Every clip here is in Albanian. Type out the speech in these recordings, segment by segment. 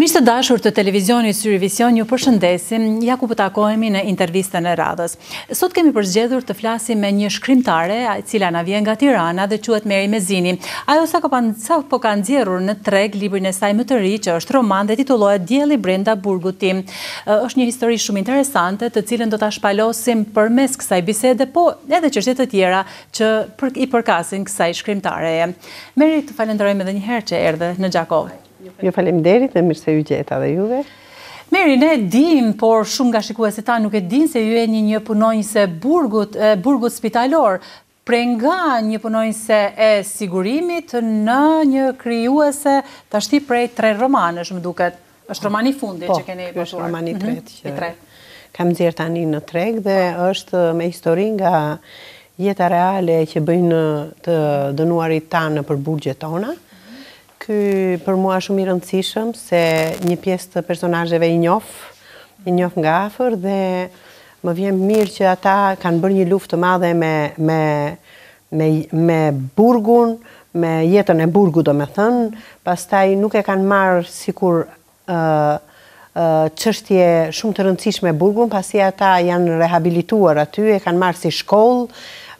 Miq të dashur të televizionit Syri Vision, ju përshëndesim, ja ku po takohemi në intervistën e radhës. Sot kemi përzgjedhur të flasim me një shkrimtare, e cila na vjen nga Tirana dhe quhet Meri Mezini. Ajo sapo ka nxjerrur në treg librin e saj më të ri, që është roman dhe titullohet Dielli brenda burgut tim. Është një histori shumë interesante, të cilën do ta shpalosim përmes kësaj bisede, po edhe çështje të tjera që i përkasin kësaj shkrimtareje. Meri, të falenderojmë edhe një herë që erdhe në Gjakovë. Ju faleminderit dhe mirë se ju gjeta dhe juve. Meri, ne e dimë, por shumë nga shikuesit tanë nuk e din se ju jeni një punonjëse e burgut, burgut spitalor, prej nga një punonjëse e sigurimit në një krijuese tashti prej tre romanësh, më duket. Është romani i fundit po, që keni botuar. Po, është romani i mhm, tretë që tret. kam nxjerr tani në treg dhe është me histori nga jeta reale që bëjnë të dënuarit tanë nëpër burgjet tona. Ky për mua shumë i rëndësishëm se një pjesë të personazheve i njoh, i njoh nga afër dhe më vjen mirë që ata kanë bërë një luftë të madhe me me me me burgun me jetën e burgut domethënë pastaj nuk e kanë marrë sikur ë ë çështje shumë të rëndësishme burgun pasi ata janë rehabilituar aty e kanë marrë si shkollë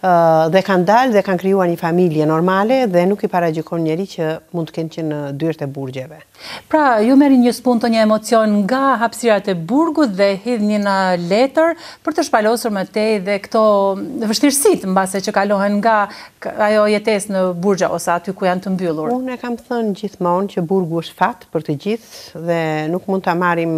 ë dhe kanë dalë dhe kanë krijuar një familje normale dhe nuk i paragjykon njeri që mund të kenë qenë në dyert e burgjeve. Pra, ju merrni një spunto, një emocion nga hapësirat e burgut dhe hidhni në letër për të shpalosur më tej dhe këto vështirësitë mbase që kalohen nga ajo jetesë në burgje ose aty ku janë të mbyllur. Unë e kam thënë gjithmonë që burgu është fat për të gjithë dhe nuk mund ta marrim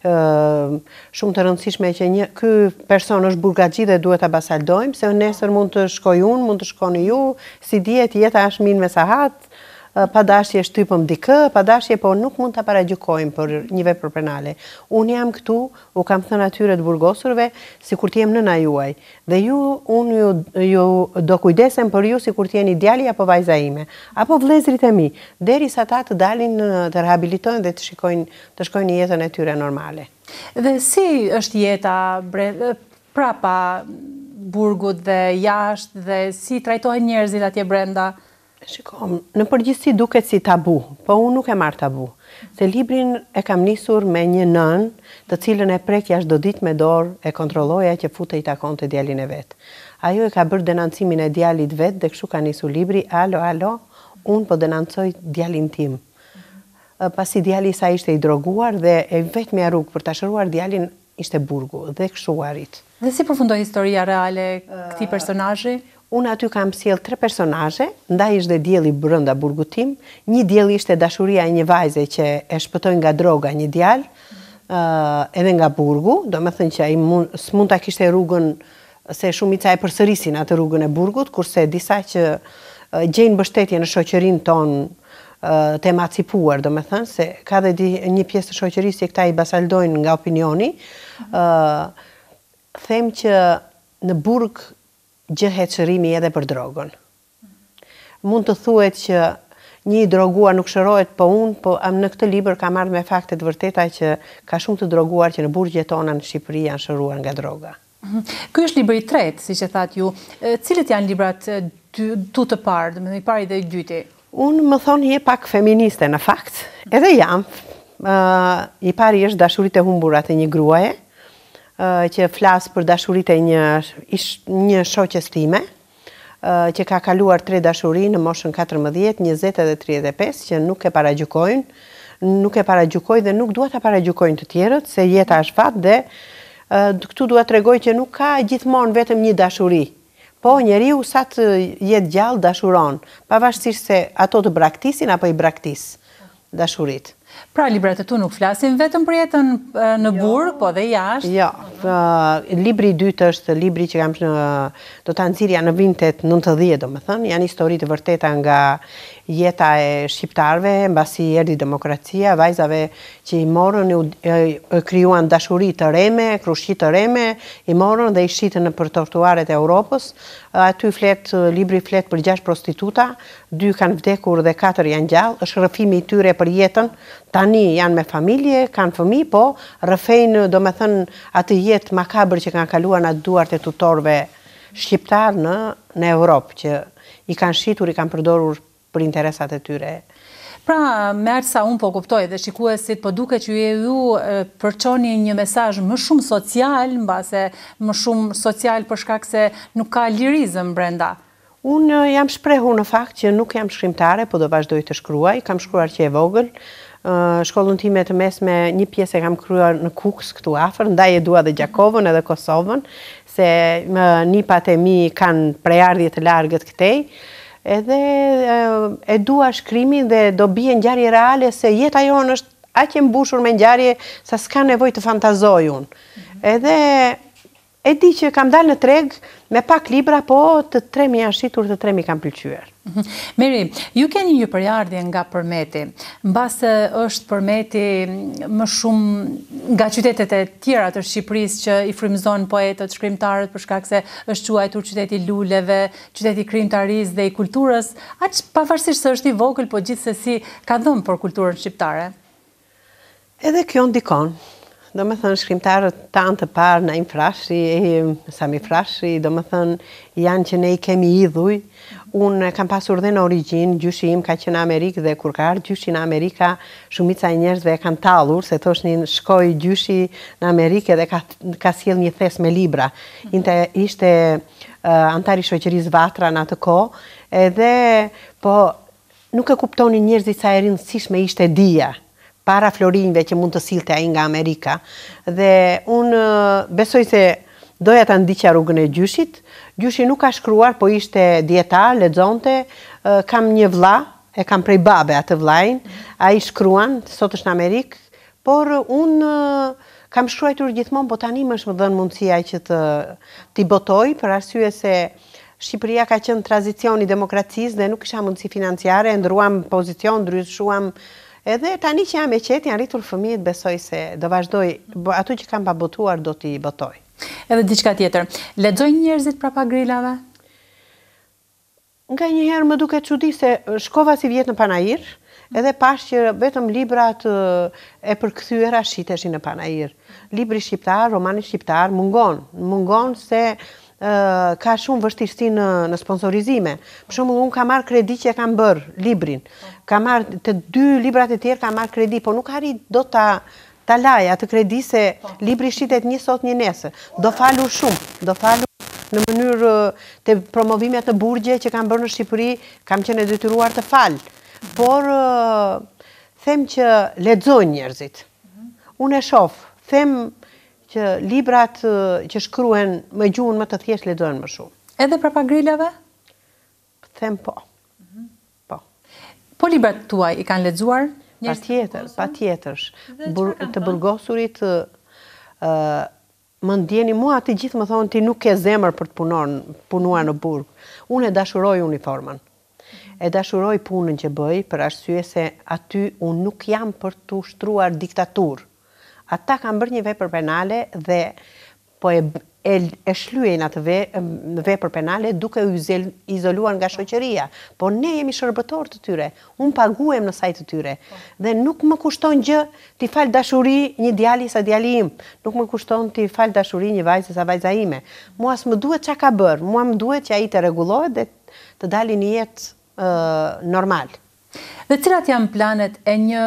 shumë të rëndësishme që ky person është burgaxhi dhe duhet ta basaldojmë, se nesër mund të shkoj unë, mund të shkoni ju, s'dihet jeta është minë me sahat, pa dashje e shtypëm dikë, pa dashje, po nuk mund ta paragjykojmë për një vepër penale. Unë jam këtu, u kam thënë atyre të burgosurve, sikur të jem nëna juaj, dhe ju, unë ju, ju do kujdesem për ju sikur të jeni djali apo vajza ime, apo vëllezërit e mi, derisa ata të dalin të rehabilitohen dhe të shikojnë, të shkojnë në jetën e tyre normale. Dhe si është jeta bre, prapa burgut dhe jashtë dhe si trajtohen njerëzit atje brenda? Shiko, në përgjithësi duket si tabu, po unë nuk e marr tabu, se librin e kam nisur me një nënë, të cilën e prekja çdo ditë me dorë, e kontrolloja që futej të takonte djalin e vet. Ajo e ka bërë denoncimin e djalit të vet dhe kështu ka nisur libri, Alo, alo, unë po denoncoj djalin tim. Pasi djali i saj ishte i droguar dhe e vetmja rrugë për ta shëruar djalin Ishte burgu dhe kështu u arrit. Dhe si përfundoi historia reale e këtij personazhi? Unë aty kam sjellë tre personazhe, ndaj është dhe dielli brenda burgut tim. Një diell ishte dashuria e një vajze që e shpëtoi nga droga një djalë, edhe nga burgu, domethënë që ai s'mund ta kishte rrugën se shumica e përsërisin atë rrugën e burgut, kurse disa që gjejnë mbështetje në shoqërinë tonë të emancipuar, domethënë, se ka dhe një pjesë të shoqërisë që këta i basaldojnë nga opinioni, them që në burg gjehet shërimi edhe për drogën. Mund të thuhet që një i droguar nuk shërohet po unë po në këtë libër kam ardhë me fakte të vërteta që ka shumë të droguar që në burgjet tona në Shqipëri janë shëruar nga droga. Ky është libri i tretë, siç e thatë ju. Cilët janë librat e tu të parë, domethënë i pari dhe i dyti? Unë më thonë je pak feministe në fakt, edhe jam. I pari është Dashuritë e humbura të një gruaje, që flas për dashuritë e një shoqes time, që ka kaluar tre dashuri në moshën katërmbëdhjetë, njëzet edhe tridhjetë e pesë që nuk e paragjykojnë, nuk e paragjykoj dhe nuk dua ta paragjykojnë të tjerët se jeta është fat dhe këtu dua të tregoj që nuk ka gjithmonë vetëm një dashuri. Po, njeriu sa të jetë gjallë dashuron, pavarësisht se ato të braktisin apo i braktis. dashuritë. Pra librat e tu nuk flasin vetëm për jetën në burg, po dhe jashtë. Jo. Libri i dytë është libri që kam do ta nxirrja në vitet 90, domethënë, janë histori të vërteta nga jeta e shqiptarëve, mbasi erdhi demokracia, vajzave që i morën i, i krijuan dashuri të rreme, krushqi të rreme, i morën dhe i shitën nëpër trotuaret e Europës. Aty flet libri flet për gjashtë prostituta, Dy kanë vdekur dhe katër janë gjallë, është rrëfimi i tyre për jetën, tani janë me familje, kanë fëmijë, po rrëfejnë domethënë atë jetë makabër që kanë kaluar në duart e tutorëve shqiptarë në në Europë, që i kanë shitur, i kanë përdorur për interesat e tyre. Pra, me aq sa unë po kuptoj dhe shikuesit, po duket që ju përçoni një mesazh më shumë social, mbase më shumë social për shkak se nuk ka lirizëm brenda Unë jam shprehur në fakt që nuk jam shkrimtare, po do vazhdoj të shkruaj, kam shkruar që e vogël, shkollën time të mesme një pjesë e kam kryer në Kukës këtu afër, ndaj e dua dhe Gjakovën edhe Kosovën, se nipat e mi kanë prejardhje të largët këtej, edhe e dua shkrimin dhe do bie ngjarje reale se jeta jonë është aq e mbushur me ngjarje sa s'ka nevojë të fantazoj unë. Edhe E di që kam dalë në treg me pak libra, po të tre më janë shitur, të tre më kanë pëlqyer. Meri, ju keni një prejardhje nga Përmeti, mbase është Përmeti më shumë nga qytetet e tjera të Shqipërisë që i frymëzon poetët, shkrimtarët për shkak se është quajtur qyteti i luleve, qyteti i krijimtarisë dhe i kulturës, aq pavarësisht se është i vogël, po gjithsesi ka dhënë për kulturën shqiptare. Edhe kjo ndikon. Domethënë shkrimtarët tanë të parë, Naim Frashëri, Sami Frashëri, domethënë janë që ne i kemi idhuj. Unë kam pasur dhe në origjinë, gjyshi im ka qenë në Amerikë dhe kur ka ardhur gjyshi nga Amerika, shumica e njerëzve e kanë tallur se thoshnin shkoi gjyshi në Amerikë dhe ka ka sjellë një thes me libra. Inte ishte uh, anëtar i shoqërisë Vatra në atë kohë, edhe po Nuk e kuptonin njerëzit sa e rëndësishme ishte dija, para florinjve që mund të sillte ai nga Amerika, dhe unë besoj se doja ta ndiqja rrugën e gjyshit. Gjyshi nuk ka shkruar, po ishte dijetar, lexonte, kam një vëlla, e kam prej babe atë vëllain, ai shkruan, sot është në Amerikë, Por unë kam shkruajtur gjithmonë, po tani më është më dhënë mundësia që të t'i botoj, për arsye se Shqipëria ka qenë tranzicion i demokracisë dhe nuk kisha mundësi financiare, ndërruam pozicion, ndryshuam edhe tani që jam e qetë, janë rritur fëmijët, besoj se do vazhdoj, ato që kam pa botuar do t'i botoj. Edhe diçka tjetër, lexojnë njerëzit prapa grilave? Nganjëherë më duket çudi se shkova sivjet në panair edhe pashë që vetëm librat e përkthyera shiteshin në panair. Libri shqiptar, romani shqiptar mungon, mungon se ka shumë vështirësi në, në sponsorizime. Për shembull, unë kam marrë kredi që e kam bërë librin. Kam marrë, te dy librat e tjerë kam marrë kredi, po nuk arrij dot ta Ta laj, atë kredi se libri shitet një sot një nesër. Do falur shumë, do falur në mënyrë te promovimet në burgje që kam bërë në Shqipëri, kam qenë e detyruar të fal. Por them që lexojnë njerëzit. Unë e shoh, them që librat që shkruhen me gjuhën më të thjeshtë lexohen më shumë. Edhe prapa grilave? Them po. Po. Po librat tuaj i kanë lexuar? Patjetër, patjetër. Të burgosurit më ndiejnë mua, të gjithë më thonë ti nuk ke zemër për të punon, punuar në burg. Unë e dashuroj uniformën. E dashuroj punën që bëj për arsye se aty unë nuk jam për të ushtruar diktaturë. Ata kanë bërë një vepër penale dhe po e e shlyejnë atë vepër penale duke u izoluar nga shoqëria, po ne jemi shërbëtorë të tyre, unë paguhem në sajë të tyre dhe nuk më kushton gjë t'i fal dashuri një djali sa djali im, nuk më kushton t'i fal dashuri një vajze sa vajza ime. Mua s'më duhet ça ka bërë, mua më duhet që ai të rregullohet dhe të dalin në jetë normal. Dhe cilat janë planet e një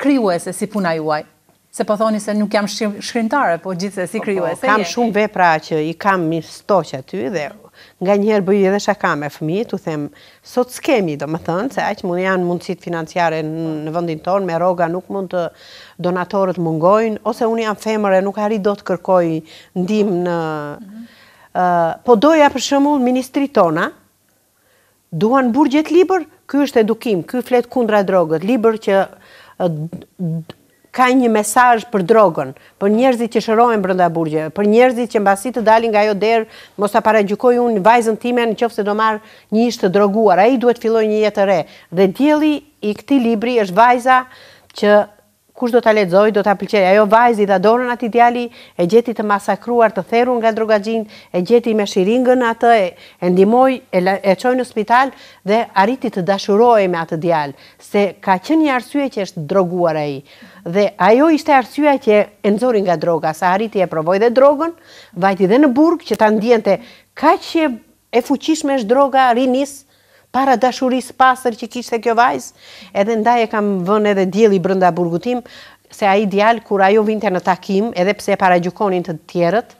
krijuese si puna juaj? Se po thoni se nuk jam shkrimtare, po gjithsesi krijuese jeni. Po, kam shumë vepra që i kam mbi stok aty dhe nganjëherë bëj edhe shaka me fëmijët, u them, sot s'kemi, domethënë, se aq mund janë mundësitë financiare në vendin tonë, me rroga nuk mund të donatorët mungojnë, ose unë jam femër e nuk arri dot të kërkoj ndihmë në... Mhm. Po doja për shembull ministritë tona, Duan burgjet libër, ky është edukim, ky flet kundra drogët, libër që ka një mesazh për drogën, për njerëzit që shërohen brenda burgjeve, për njerëzit që mbasi të dalin nga ajo derë, mos ta paragjykoj unë vajzën time në qoftë se do marr një ish të droguar, ai duhet të fillojë një jetë të re. Dhe dielli i këtij libri është vajza që Kush do ta lexojë, do ta pëlqejë. Ajo vajzë i dha dorën atij djali, e gjeti të masakruar, të therur nga drogaxhinjtë, e gjeti me shiringën atë, e ndihmoi, e çoi në spital dhe arriti të dashurohej me atë djalë, se ka qenë një arsye që është droguar ai. Dhe ajo ishte arsyeja që e nxori nga droga, sa arriti e provoi dhe drogën, vajti dhe në burg që ta ndiente kaq E fuqishme është droga rinisë para dashurisë së pastër që kishte kjo vajzë edhe ndaj e kam vënë edhe dielli brenda burgut tim se ai djalë kur ajo vinte në takim edhe pse e paragjykonin të tjerët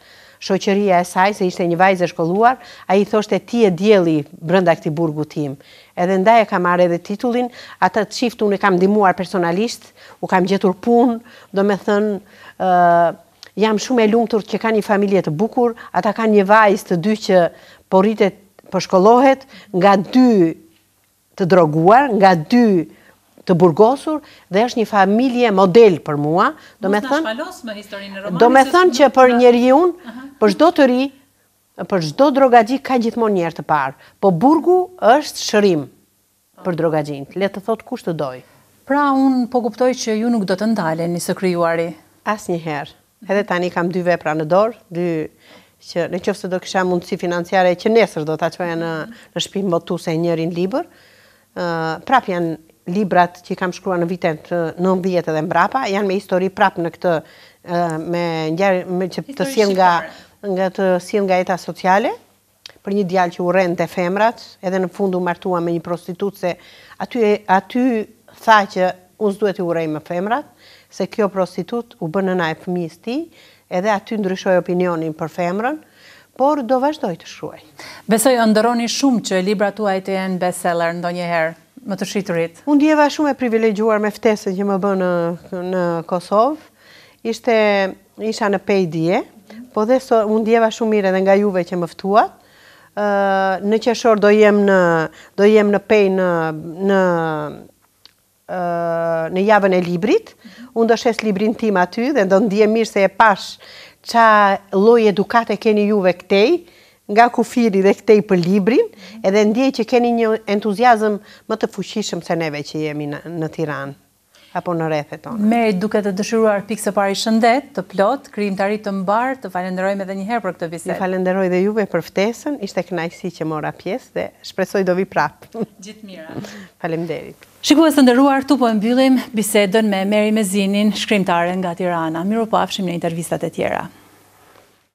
shoqëria e saj se ishte një vajzë e shkolluar ai i thoshte ti je dielli brenda këtij burgu tim edhe ndaj e kam marrë edhe titullin atë çift unë e kam ndihmuar personalisht u kam gjetur punë domethënë Jam shumë e lumtur që kanë një familje të bukur, ata kanë një vajzë të dy që po rritet, po shkollohet, nga dy të droguar, nga dy të burgosur dhe është një familje model për mua, domethënë, domethënë që për njeriun për çdo të ri për çdo drogaxhi ka gjithmonë një herë të parë po burgu është shërim Për drogaxhinjtë, le të thotë kush të dojë. Pra, unë po kuptoj që ju nuk do të ndaleni së krijuari. Asnjëherë. Edhe tani kam dy vepra në dorë, dy që në qoftë se do kisha mundësi financiare që nesër do ta çoja në në shtëpinë botuse njërin libër, ë prap janë librat që kam shkruar në vitet 90 edhe mbrapa, janë me histori prap në këtë me ngjarje me që të sjell nga nga të sjell nga jeta sociale. për një djalë që urrente femrat, edhe në fund u martua me një prostitutë, se aty aty tha që unë s'duhet t'i urrej më femrat, se kjo prostitutë u bë nëna e fëmijës tij, edhe aty ndryshoi opinionin për femrën, por do vazhdoj të shkruaj. Besoj ëndërroni shumë që librat tuaj të jenë bestseller ndonjëherë, më të shiturit. U ndjeva shumë e privilegjuar me ftesën që më bënë në Kosovë. Ishte Isha në Pejë dje, po dhe sot u ndjeva shumë mirë edhe nga juve që më ftuat. ë Në qershor do jem në do jem në Pejë në në ë në javën e librit. Unë do shes librin tim aty dhe do ndiem mirë se e pashë ça lloj edukate keni juve këtej, nga kufiri dhe këtej për librin, edhe ndiej që keni një entuziazëm më të fuqishëm se neve që jemi në në Tiranë. apo në rrethet tona. Meri, duke të dëshiruar pikë së pari shëndet të plotë, krijimtari të mbarë, të falënderojmë edhe një herë për këtë bisedë. Ju falënderoj dhe juve për ftesën, ishte kënaqësi që mora pjesë dhe shpresoj do vi prapë. Gjithë të mirat. Faleminderit. Shikues të nderuar, këtu po e mbyllim bisedën me Meri Mezinin, shkrimtare nga Tirana. Mirupafshim në intervistat e tjera.